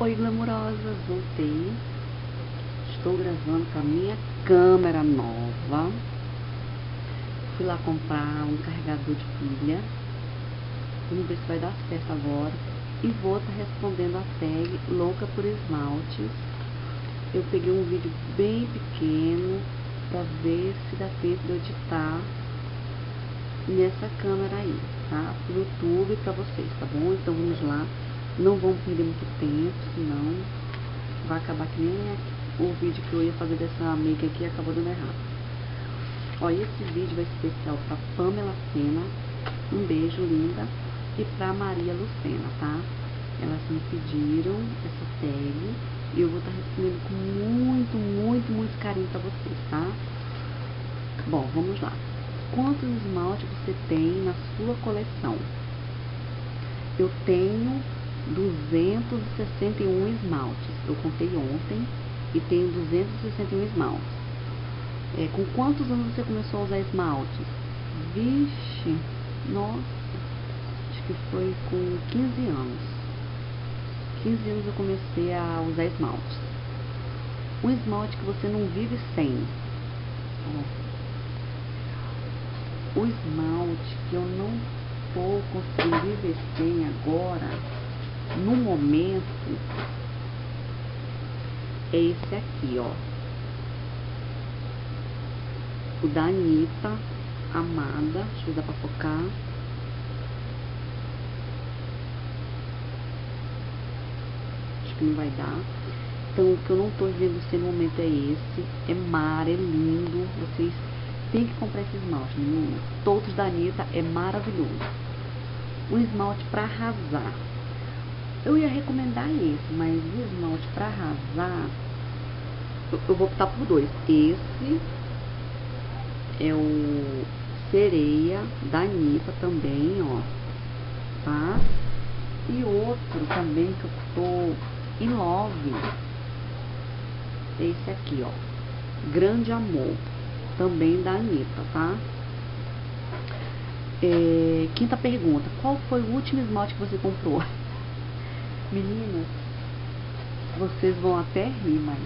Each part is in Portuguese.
Oi, glamurosas, voltei. Estou gravando com a minha câmera nova. Fui lá comprar um carregador de pilha. Vamos ver se vai dar certo agora. E vou estar tá respondendo a tag Louca por Esmaltes. Eu peguei um vídeo bem pequeno para ver se dá tempo de editar nessa câmera aí, tá? Pro YouTube para vocês, tá bom? Então vamos lá. Não vamos perder muito tempo, senão vai acabar que nem o vídeo que eu ia fazer dessa make aqui acabou dando errado. Ó, esse vídeo vai ser especial para Pamela Sena, um beijo linda, e para Maria Lucena, tá? Elas me pediram essa tag e eu vou estar tá respondendo com muito, muito, muito carinho para vocês, tá? Bom, vamos lá. Quantos esmaltes você tem na sua coleção? Eu tenho 261 esmaltes. Eu contei ontem e tenho 261 esmaltes. É, com quantos anos você começou a usar esmaltes? Vixe, nossa, acho que foi com 15 anos. 15 anos eu comecei a usar esmaltes. Um esmalte que você não vive sem. o esmalte que eu não estou conseguindo viver sem agora no momento é esse aqui, ó. O da Anitta, amada. Deixa eu dar pra focar. Acho que não vai dar. Então, o que eu não tô vendo nesse momento é esse. É mar, é lindo. Vocês têm que comprar esse esmalte, meninas. Todos da Anitta é maravilhoso. Um esmalte pra arrasar. Eu ia recomendar esse, mas o esmalte para arrasar, eu, eu vou optar por dois. Esse é o Sereia da Anitta também, ó. Tá? E outro também que eu tô em love. Esse aqui, ó. Grande Amor. Também da Anitta, tá? É, quinta pergunta. Qual foi o último esmalte que você comprou? Meninas, vocês vão até rir, mas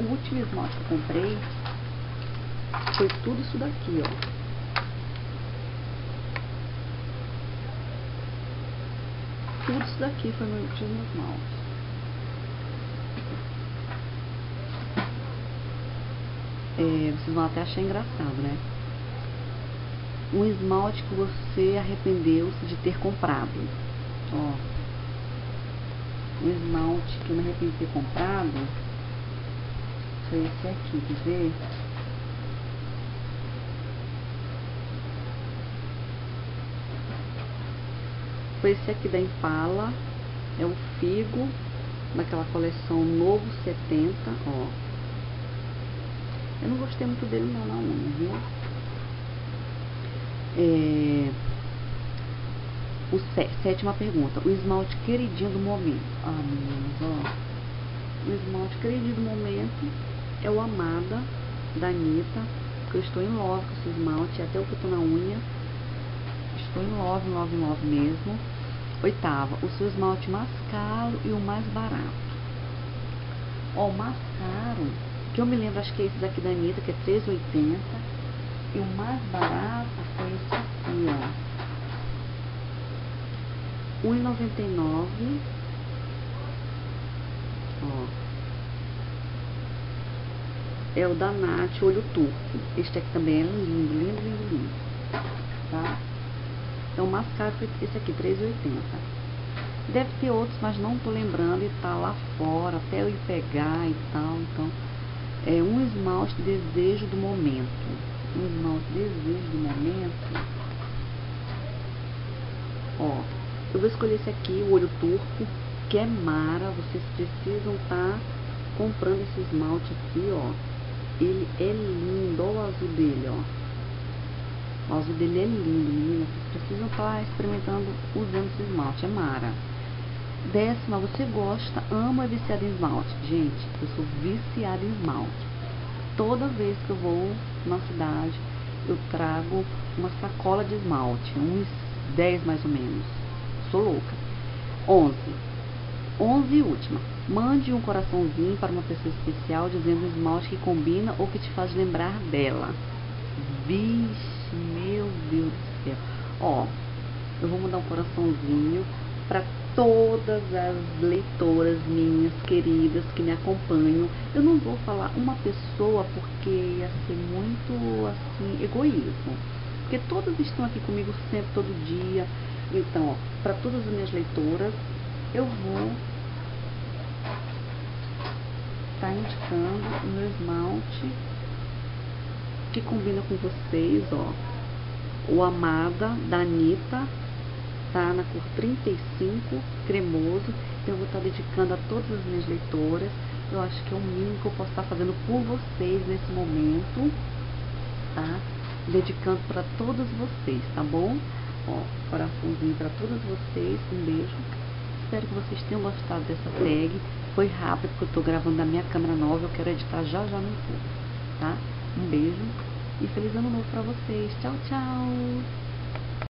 o último esmalte que eu comprei foi tudo isso daqui, ó. Tudo isso daqui foi meu último esmalte. É, vocês vão até achar engraçado, né? Um esmalte que você arrependeu-se de ter comprado. Ó, um esmalte que eu me arrependi de ter comprado foi esse aqui, quer ver? Foi esse aqui da Impala, é o Figo, daquela coleção Novo 70, ó. Eu não gostei muito dele não na unha, viu? É o sé, sétima pergunta. O esmalte queridinho do momento. Ah, meninas, ó. O esmalte queridinho do momento é o Amada, da Anitta. Que eu estou em love com esse esmalte. Até o que na unha. Estou em love, love, love mesmo. Oitava. O seu esmalte mais caro e o mais barato. Ó, o mais caro, que eu me lembro, acho que é esse daqui da Anitta, que é R$3,80. E o mais barato foi esse aqui, ó. 1,99. Ó. É o da Nath, olho turco. Este aqui também é lindo, lindo, lindo, lindo. Tá? É mais caro esse aqui, 3,80. Deve ter outros, mas não tô lembrando e tá lá fora, até eu ir pegar e tal. Então, é um esmalte desejo do momento. Um esmalte desejo do momento. Ó, escolher esse aqui, o olho turco, que é mara. Vocês precisam estar tá comprando esse esmalte aqui, ó. Ele é lindo, olha o azul dele, ó. O azul dele é lindo, meninas. Vocês precisam estar tá experimentando usando esse esmalte, é mara. Décima, você gosta, ama é viciada em esmalte. Gente, eu sou viciada em esmalte. Toda vez que eu vou na cidade, eu trago uma sacola de esmalte, uns 10 mais ou menos sou louca. 11. 11 e última. Mande um coraçãozinho para uma pessoa especial dizendo esmalte que combina ou que te faz lembrar dela. Vixe, meu Deus do céu. Ó, eu vou mandar um coraçãozinho para todas as leitoras minhas queridas que me acompanham. Eu não vou falar uma pessoa porque ia ser muito assim egoísmo. Porque todas estão aqui comigo sempre, todo dia. Então, para todas as minhas leitoras, eu vou estar tá indicando o meu esmalte que combina com vocês, ó. O Amada da Anitta tá na cor 35, cremoso. Então eu vou estar tá dedicando a todas as minhas leitoras. Eu acho que é o mínimo que eu posso estar tá fazendo por vocês nesse momento, tá? Dedicando para todos vocês, tá bom? Ó, coraçãozinho para todas vocês, um beijo. Espero que vocês tenham gostado dessa tag. Foi rápido porque eu estou gravando da minha câmera nova, eu quero editar já já no YouTube, tá? Um beijo e feliz ano novo para vocês. Tchau, tchau!